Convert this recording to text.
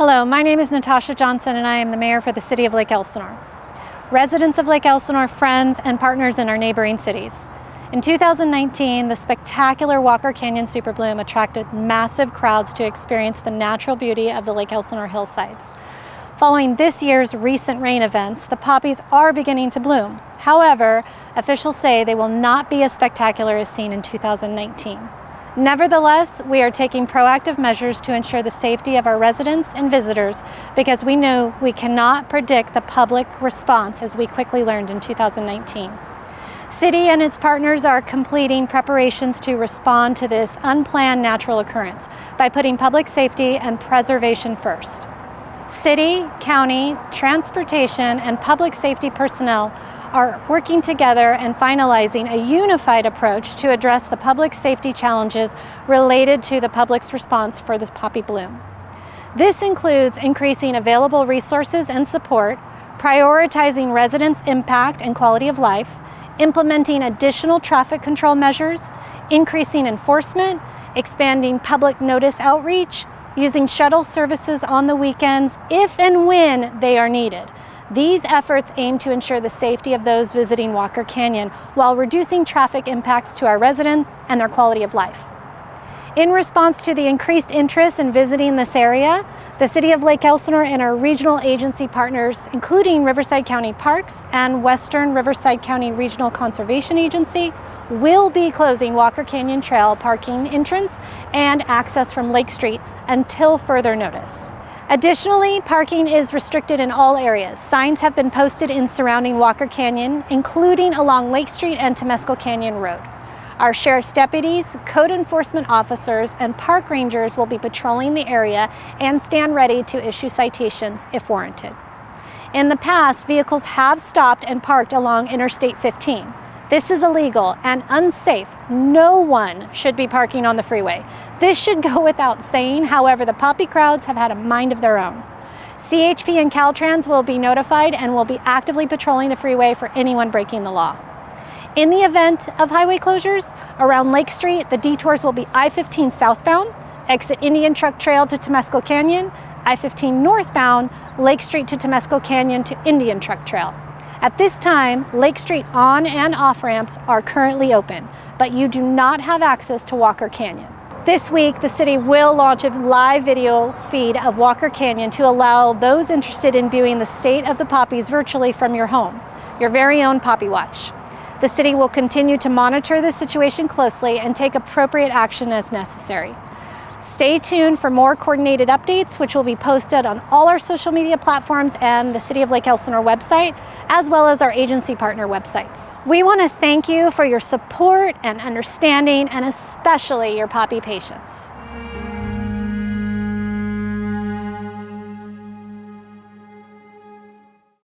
Hello, my name is Natasha Johnson and I am the mayor for the city of Lake Elsinore. Residents of Lake Elsinore, friends, and partners in our neighboring cities. In 2019, the spectacular Walker Canyon Super Bloom attracted massive crowds to experience the natural beauty of the Lake Elsinore hillsides. Following this year's recent rain events, the poppies are beginning to bloom. However, officials say they will not be as spectacular as seen in 2019. Nevertheless, we are taking proactive measures to ensure the safety of our residents and visitors because we know we cannot predict the public response as we quickly learned in 2019. City and its partners are completing preparations to respond to this unplanned natural occurrence by putting public safety and preservation first. City, county, transportation, and public safety personnel are working together and finalizing a unified approach to address the public safety challenges related to the public's response for the poppy bloom. This includes increasing available resources and support, prioritizing residents' impact and quality of life, implementing additional traffic control measures, increasing enforcement, expanding public notice outreach, using shuttle services on the weekends if and when they are needed, these efforts aim to ensure the safety of those visiting Walker Canyon while reducing traffic impacts to our residents and their quality of life. In response to the increased interest in visiting this area, the City of Lake Elsinore and our regional agency partners, including Riverside County Parks and Western Riverside County Regional Conservation Agency, will be closing Walker Canyon Trail parking entrance and access from Lake Street until further notice. Additionally, parking is restricted in all areas. Signs have been posted in surrounding Walker Canyon, including along Lake Street and Temescal Canyon Road. Our sheriff's deputies, code enforcement officers, and park rangers will be patrolling the area and stand ready to issue citations if warranted. In the past, vehicles have stopped and parked along Interstate 15. This is illegal and unsafe. No one should be parking on the freeway. This should go without saying. However, the poppy crowds have had a mind of their own. CHP and Caltrans will be notified and will be actively patrolling the freeway for anyone breaking the law. In the event of highway closures around Lake Street, the detours will be I-15 southbound, exit Indian Truck Trail to Temescal Canyon, I-15 northbound, Lake Street to Temescal Canyon to Indian Truck Trail. At this time, Lake Street on and off ramps are currently open, but you do not have access to Walker Canyon. This week, the city will launch a live video feed of Walker Canyon to allow those interested in viewing the state of the poppies virtually from your home, your very own Poppy Watch. The city will continue to monitor the situation closely and take appropriate action as necessary. Stay tuned for more coordinated updates, which will be posted on all our social media platforms and the City of Lake Elsinore website, as well as our agency partner websites. We want to thank you for your support and understanding, and especially your poppy patience.